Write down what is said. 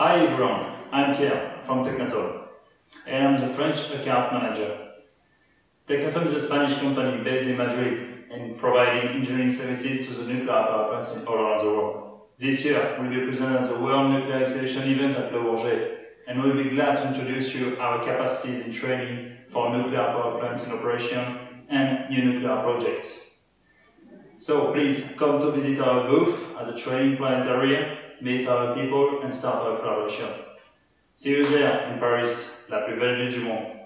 Hi everyone, I'm Pierre from Tecnatom, and I'm the French account manager. Tecnatom is a Spanish company based in Madrid and providing engineering services to the nuclear power plants all around the world. This year, we'll be present at the World Nuclear Exhibition event at Le Bourget, and we'll be glad to introduce you our capacities in training for nuclear power plants in operation and new nuclear projects. So please come to visit our booth at the Training Planet area meet our people and start our collaboration. See you there in Paris, la plus belle ville du monde.